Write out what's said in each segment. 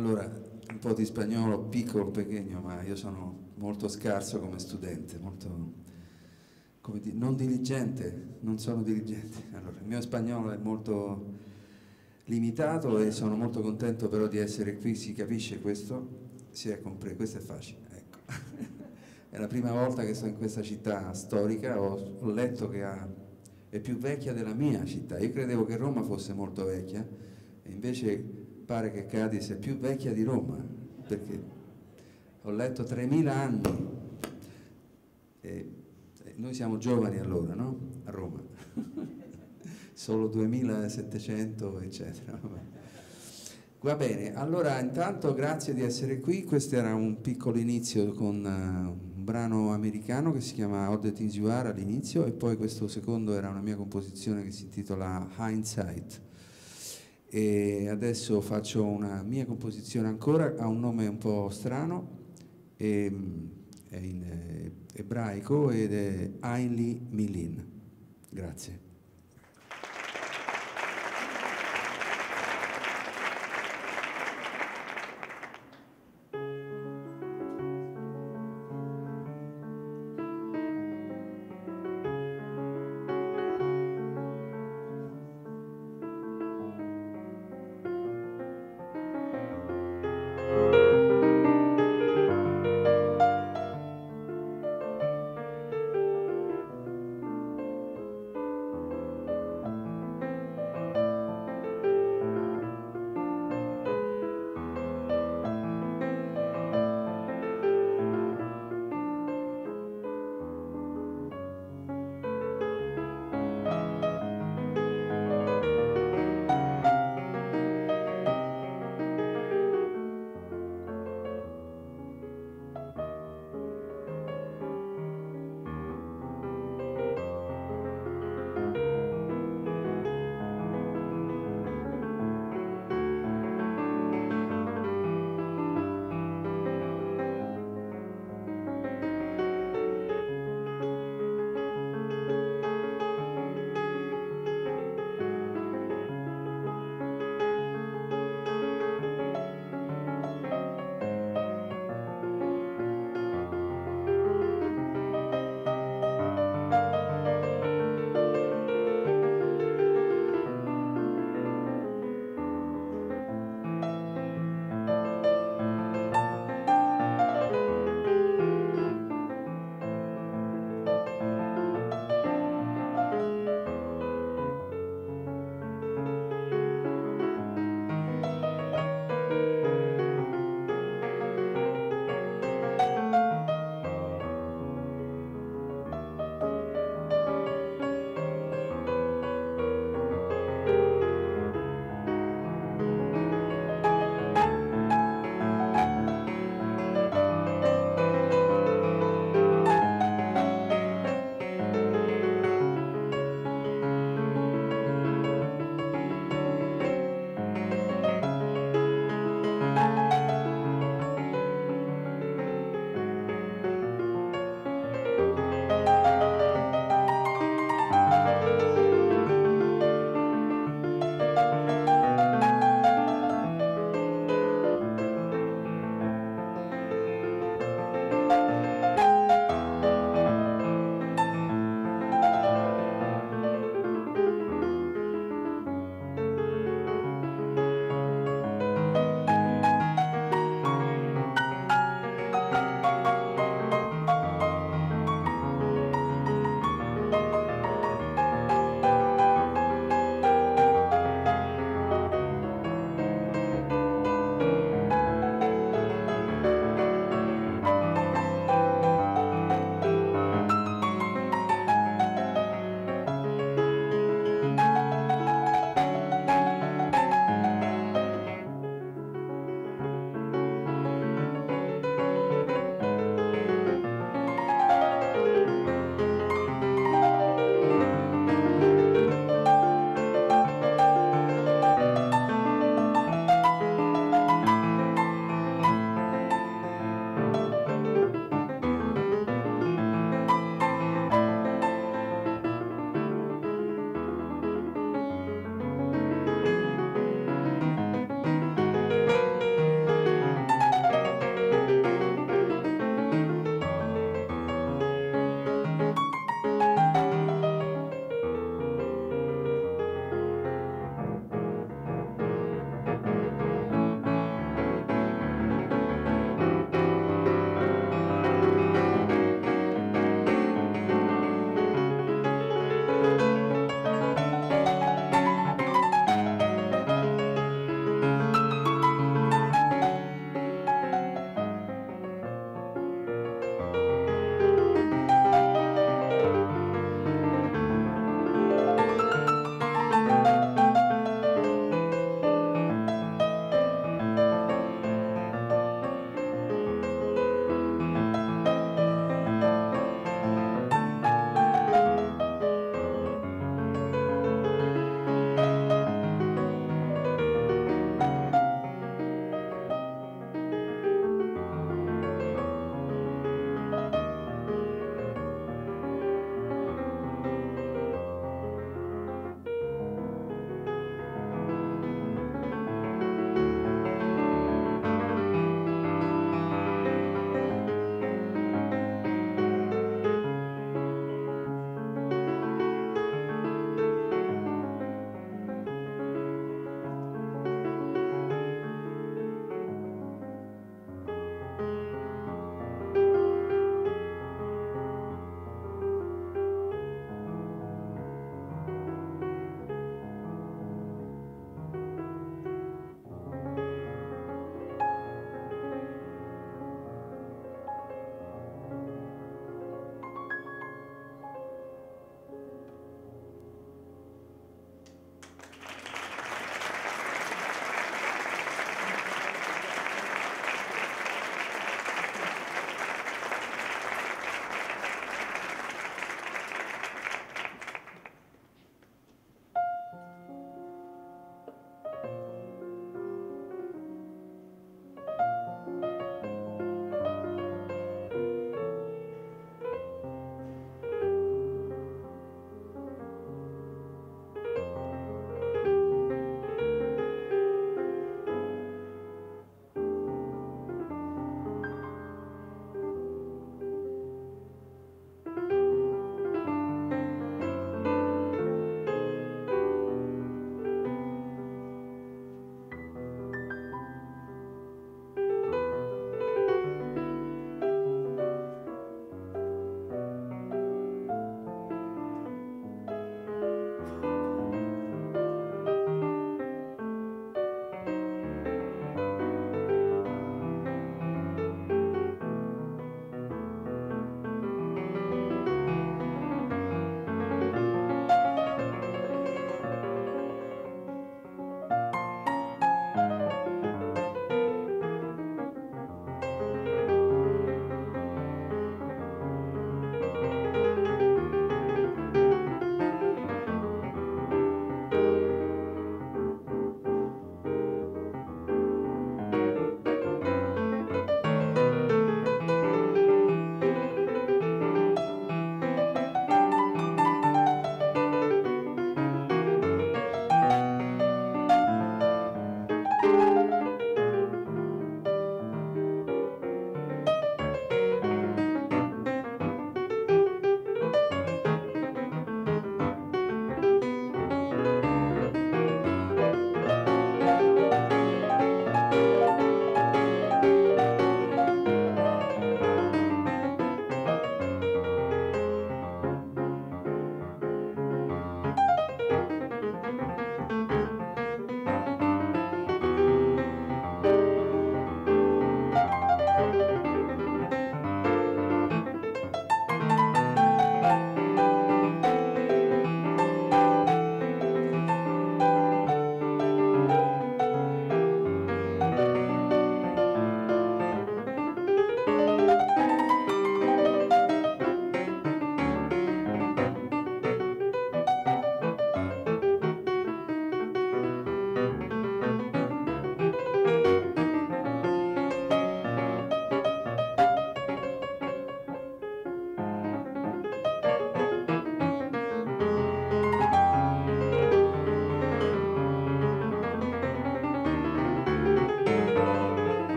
Allora, un po' di spagnolo piccolo, pequeño, ma io sono molto scarso come studente, molto, come di, non diligente, non sono diligente. Allora, il mio spagnolo è molto limitato e sono molto contento però di essere qui, si capisce questo? Si è compreso, questo è facile, ecco. è la prima volta che sto in questa città storica, ho, ho letto che ha, è più vecchia della mia città, io credevo che Roma fosse molto vecchia e invece pare che Cadiz è più vecchia di Roma, perché ho letto 3.000 anni e, noi siamo giovani allora, no? A Roma. Solo 2.700 eccetera. Va bene, allora intanto grazie di essere qui, questo era un piccolo inizio con uh, un brano americano che si chiama All the Things You Are all'inizio e poi questo secondo era una mia composizione che si intitola Hindsight e adesso faccio una mia composizione ancora, ha un nome un po' strano, e, è in ebraico ed è Ainli Milin. Grazie.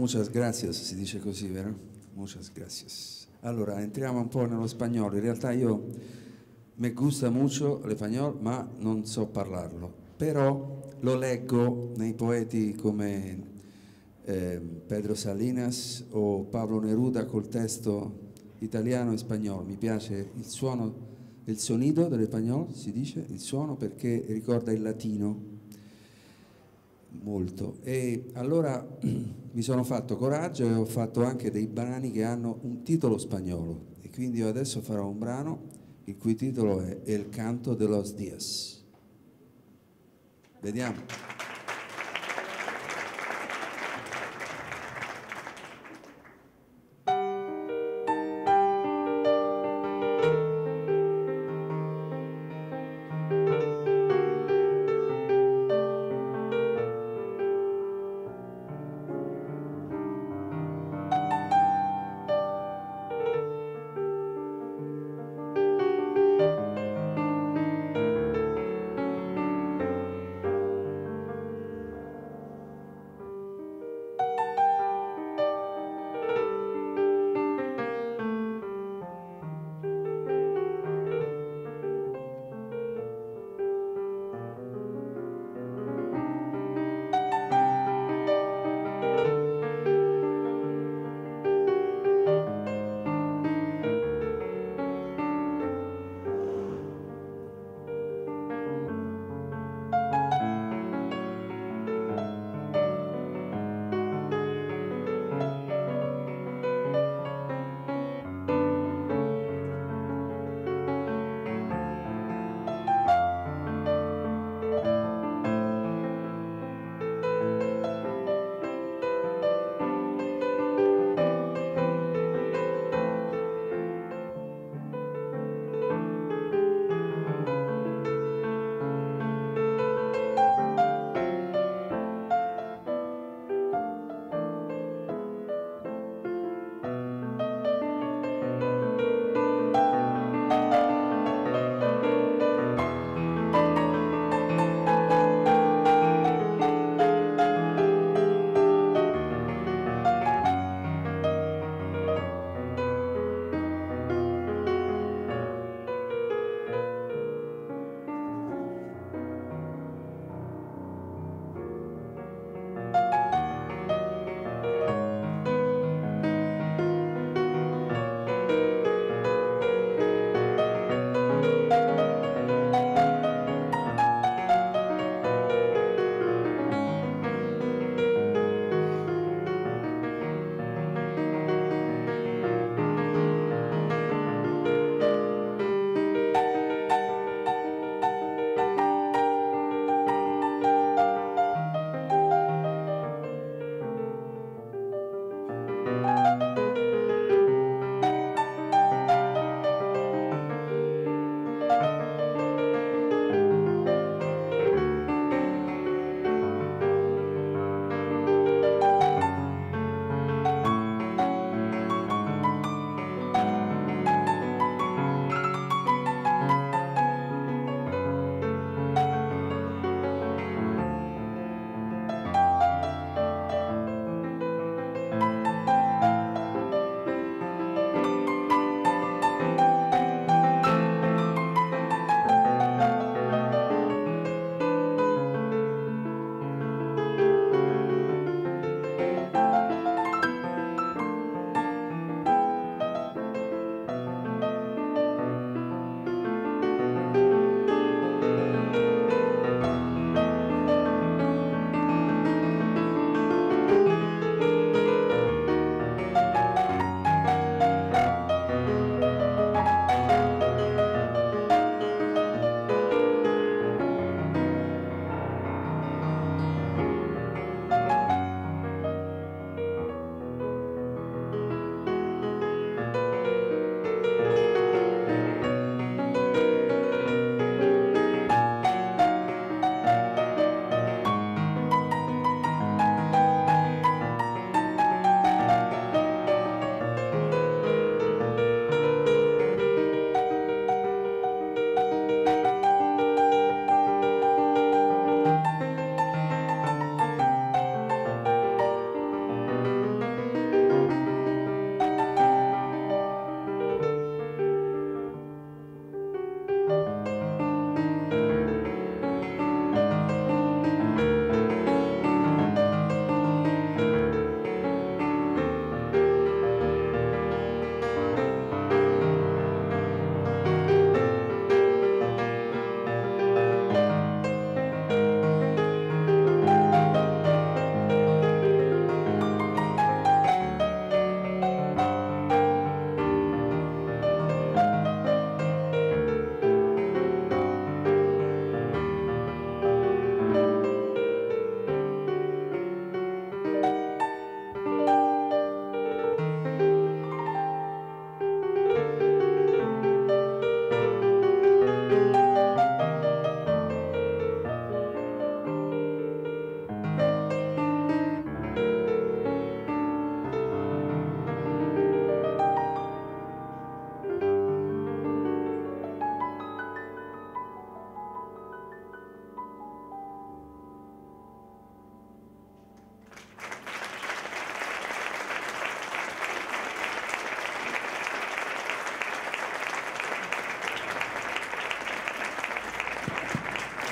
Muchas gracias si dice così, vero? Muchas gracias. Allora, entriamo un po' nello spagnolo. In realtà io mi gusta molto l'espagnolo, ma non so parlarlo. Però lo leggo nei poeti come eh, Pedro Salinas o Pablo Neruda col testo italiano e spagnolo. Mi piace il suono, il sonido dell'espagnolo, si dice, il suono perché ricorda il latino molto. E allora mi sono fatto coraggio e ho fatto anche dei brani che hanno un titolo spagnolo. E quindi io adesso farò un brano il cui titolo è El canto de los días. Vediamo.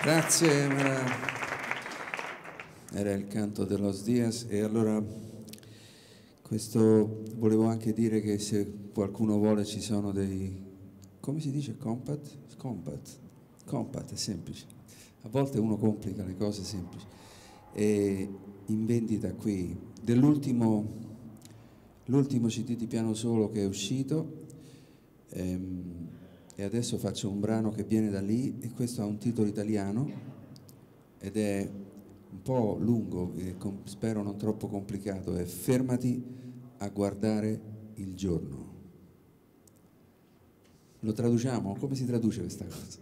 Grazie, era, era il canto de los Dias e allora questo volevo anche dire che se qualcuno vuole ci sono dei, come si dice, compact? Compact, compact è semplice, a volte uno complica le cose semplici e in vendita qui dell'ultimo l'ultimo CD di piano solo che è uscito ehm, e adesso faccio un brano che viene da lì e questo ha un titolo italiano ed è un po' lungo spero non troppo complicato, è Fermati a guardare il giorno. Lo traduciamo? Come si traduce questa cosa?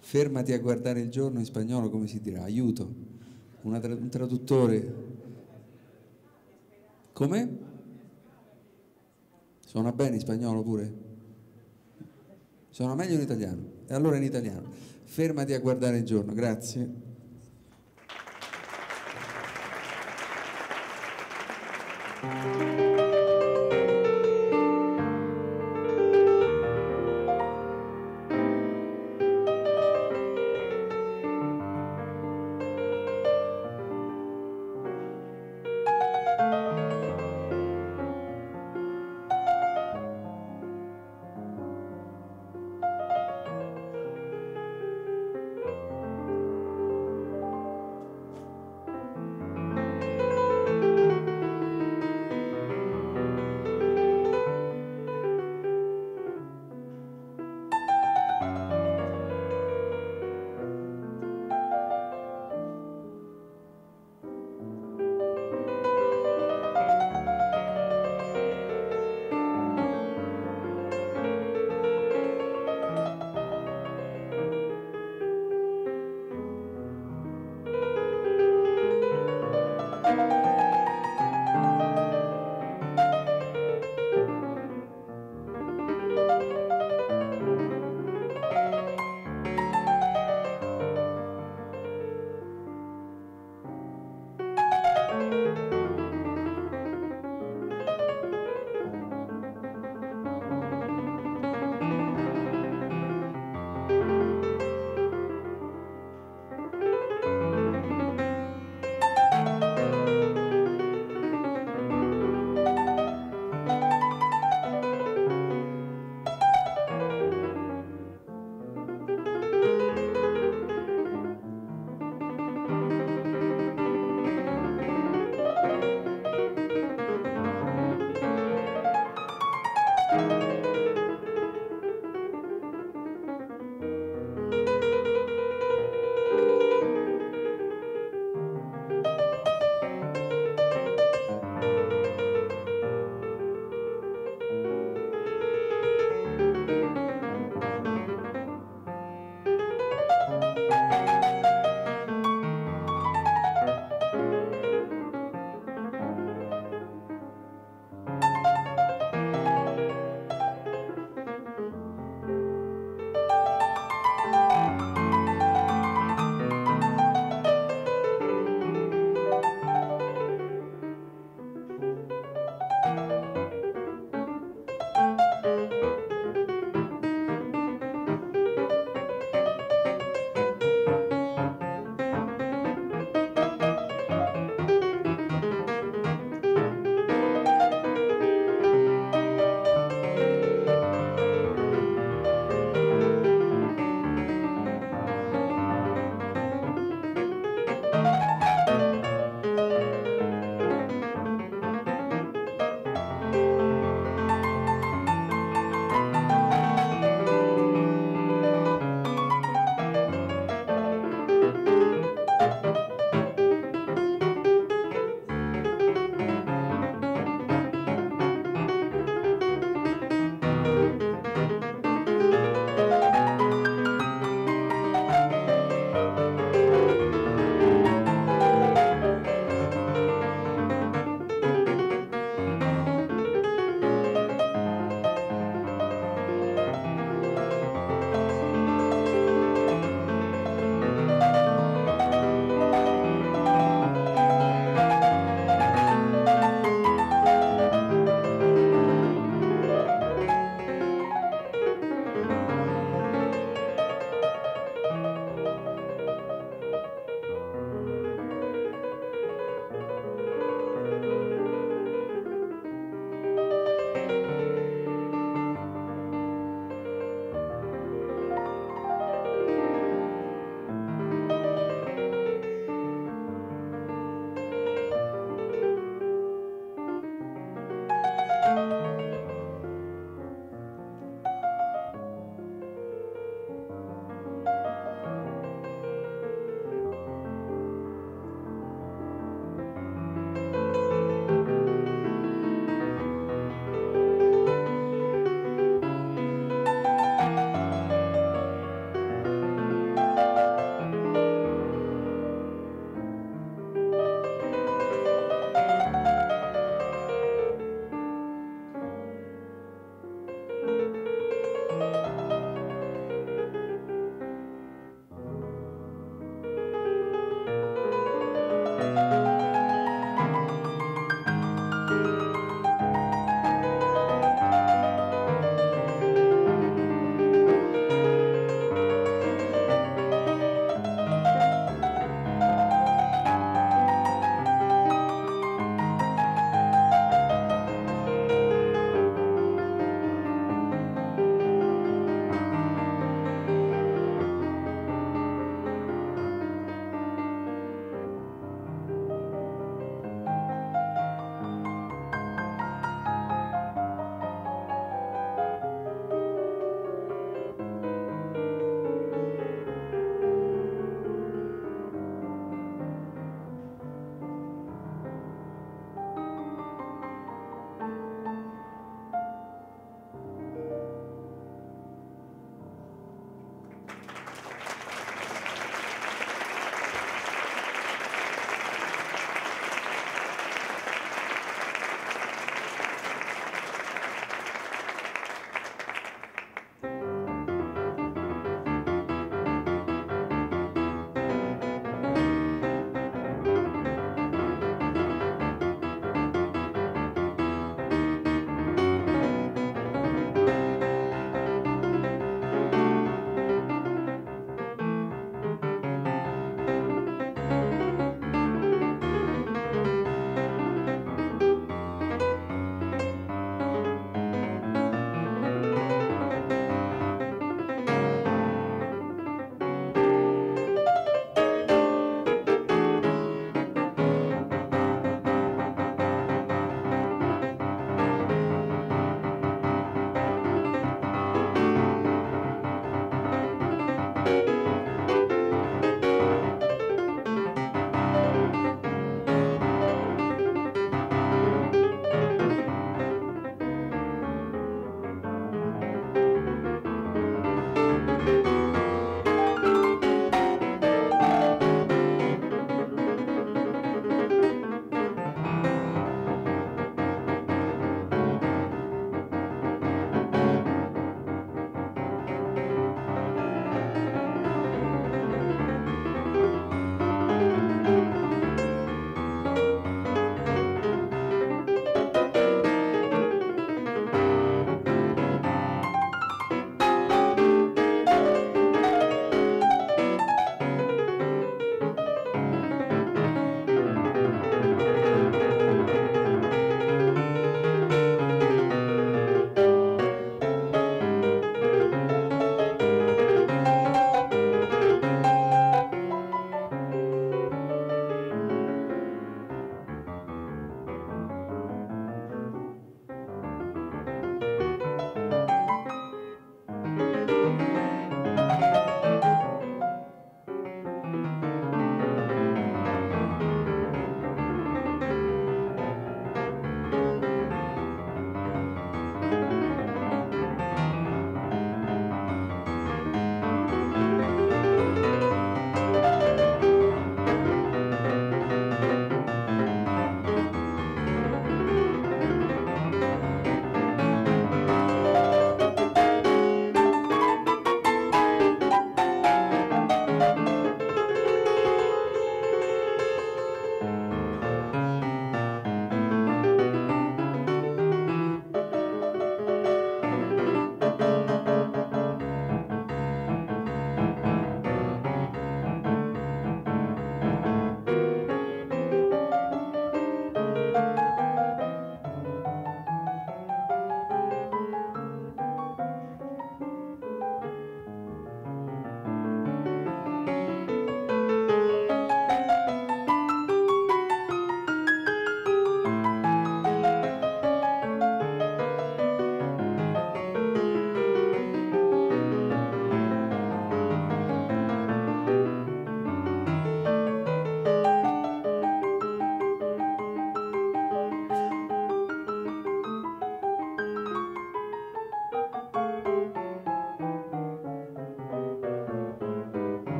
Fermati a guardare il giorno in spagnolo come si dirà? Aiuto. Tra un traduttore. Come? Suona bene in spagnolo pure? Sono meglio in italiano. E allora in italiano. Fermati a guardare il giorno. Grazie.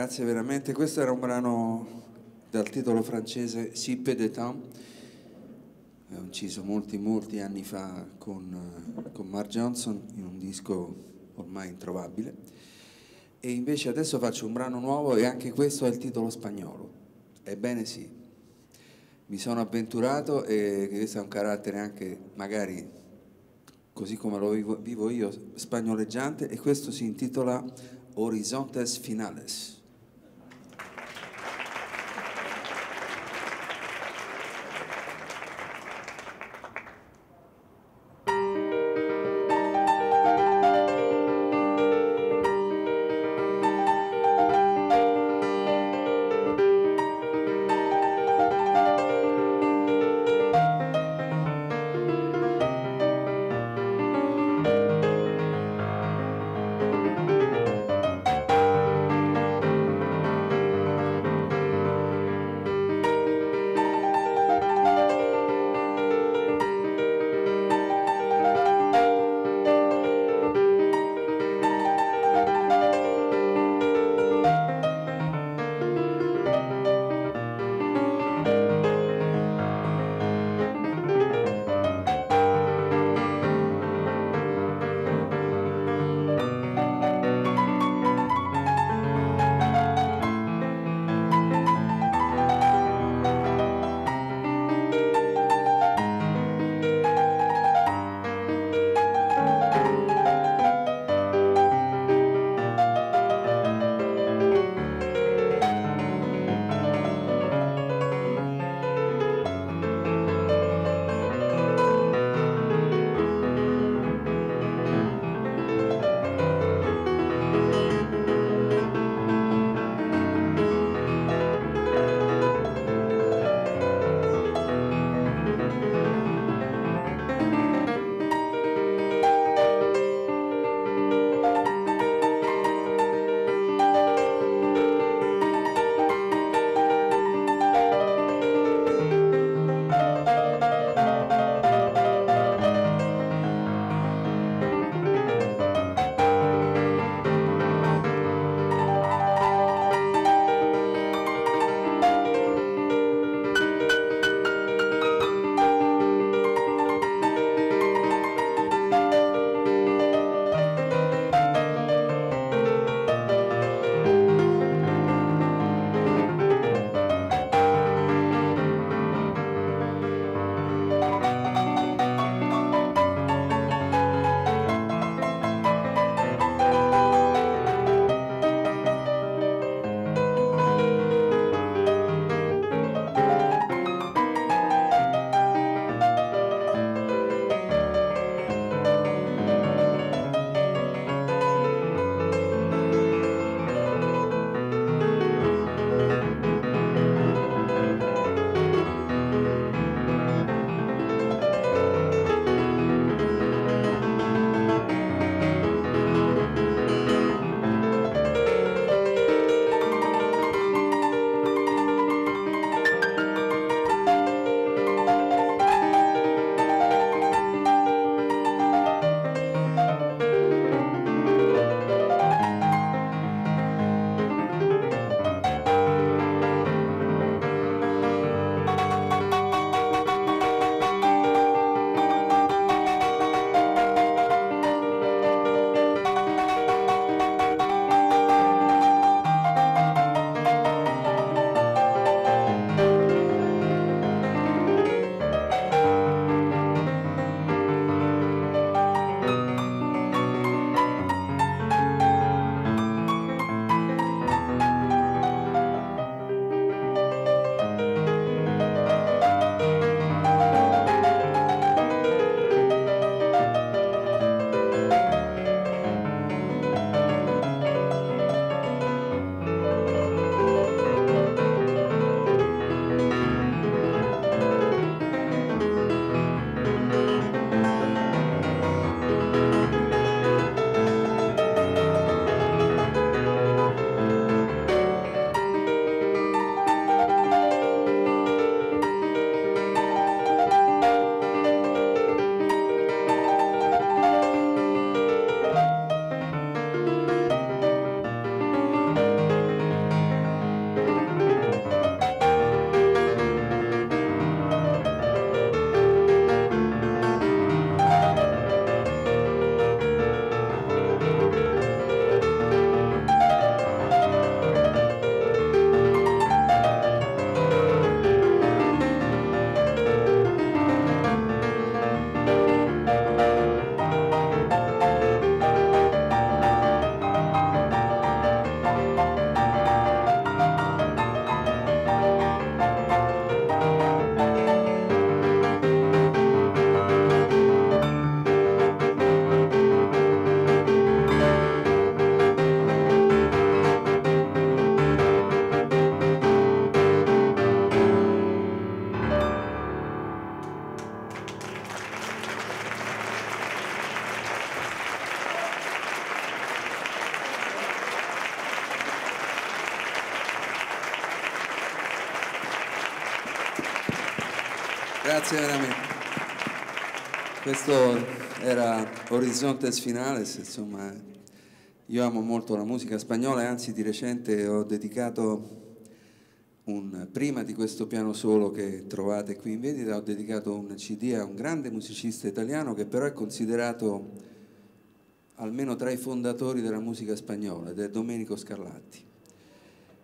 Grazie veramente, questo era un brano dal titolo francese Sippe de temps, inciso molti molti anni fa con, con Mark Johnson in un disco ormai introvabile. E invece adesso faccio un brano nuovo e anche questo ha il titolo spagnolo, ebbene sì, mi sono avventurato e questo è un carattere anche magari così come lo vivo, vivo io, spagnoleggiante e questo si intitola Horizontes Finales. Grazie veramente. Questo era Horizontes Finales, insomma, io amo molto la musica spagnola e anzi di recente ho dedicato un, prima di questo piano solo che trovate qui in vendita, ho dedicato un CD a un grande musicista italiano che però è considerato almeno tra i fondatori della musica spagnola ed è Domenico Scarlatti,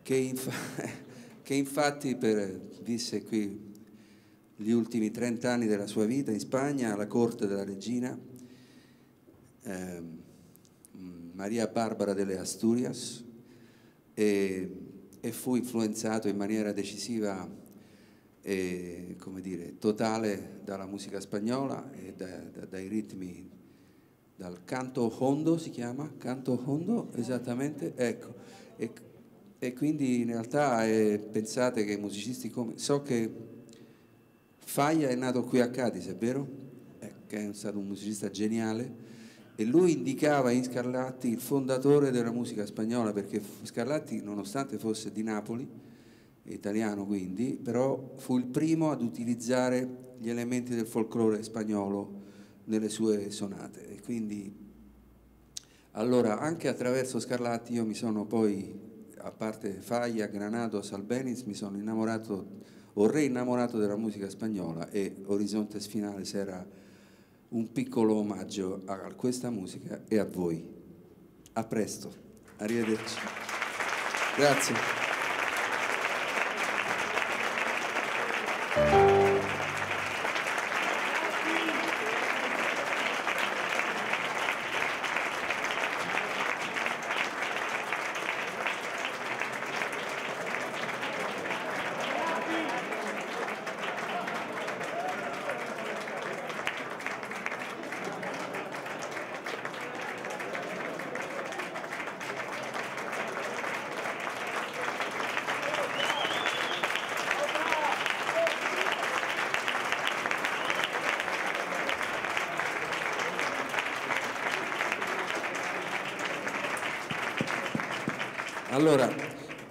che, infa che infatti per, visse qui gli ultimi 30 anni della sua vita in Spagna alla corte della regina eh, Maria Barbara delle Asturias e, e, fu influenzato in maniera decisiva e come dire, totale dalla musica spagnola e da, da, dai ritmi dal canto hondo si chiama? Canto hondo, esattamente, ecco. E, e quindi in realtà eh, pensate che musicisti come... So che Faglia è nato qui a Cadiz, è vero? Eh, che è stato un musicista geniale e lui indicava in Scarlatti il fondatore della musica spagnola perché Scarlatti nonostante fosse di Napoli, italiano quindi, però fu il primo ad utilizzare gli elementi del folklore spagnolo nelle sue sonate e quindi allora anche attraverso Scarlatti io mi sono poi a parte Faglia, Granados, Albeniz mi sono innamorato ho reinnamorato della musica spagnola e Horizontes Finales era un piccolo omaggio a questa musica e a voi. A presto, arrivederci. Grazie. Allora,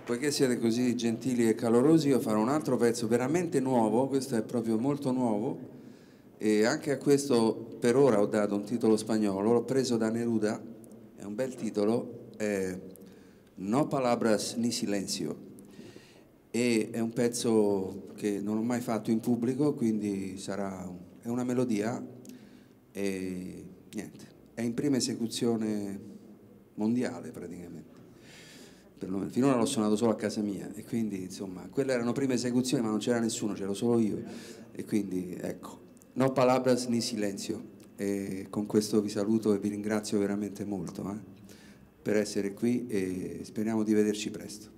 poiché siete così gentili e calorosi, io farò un altro pezzo veramente nuovo, questo è proprio molto nuovo, e anche a questo per ora ho dato un titolo spagnolo, l'ho preso da Neruda, è un bel titolo, è No palabras ni silenzio, e è un pezzo che non ho mai fatto in pubblico, quindi sarà, è una melodia, e niente, è in prima esecuzione mondiale praticamente perlomeno finora l'ho suonato solo a casa mia e quindi insomma quelle erano prime esecuzioni ma non c'era nessuno, c'ero solo io e quindi ecco, no palabras ni silenzio e con questo vi saluto e vi ringrazio veramente molto eh, per essere qui e speriamo di vederci presto.